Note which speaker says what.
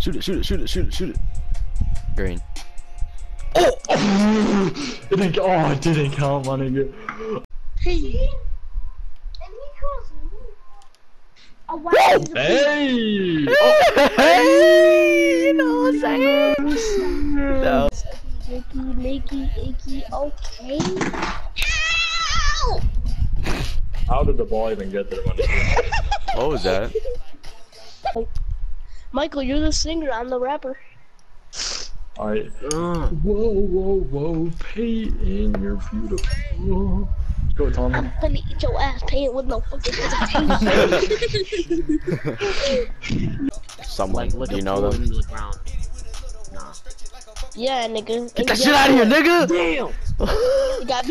Speaker 1: Shoot it, shoot it, shoot it, shoot it, shoot it. Green.
Speaker 2: Oh! it didn't. Oh, it didn't count, my nigga.
Speaker 3: Hey. And he calls me. Oh wow. he's a
Speaker 2: Hey!
Speaker 1: hey! You know what I'm saying? No.
Speaker 3: Icky, Nicky, icky, okay. Ow!
Speaker 2: How did the ball even get there, my nigga?
Speaker 1: What was that?
Speaker 3: Michael, you're the singer. I'm the rapper.
Speaker 2: Alright. Whoa, whoa, whoa, Payton, you're beautiful. Let's go, Tom.
Speaker 3: I'm gonna eat your ass paying with no fucking hesitation.
Speaker 1: Someone.
Speaker 4: Like,
Speaker 1: Do you know them?
Speaker 4: the ground. Nah.
Speaker 3: yeah, nigga.
Speaker 1: Get that shit out of here, nigga!
Speaker 4: Damn!
Speaker 3: You got me.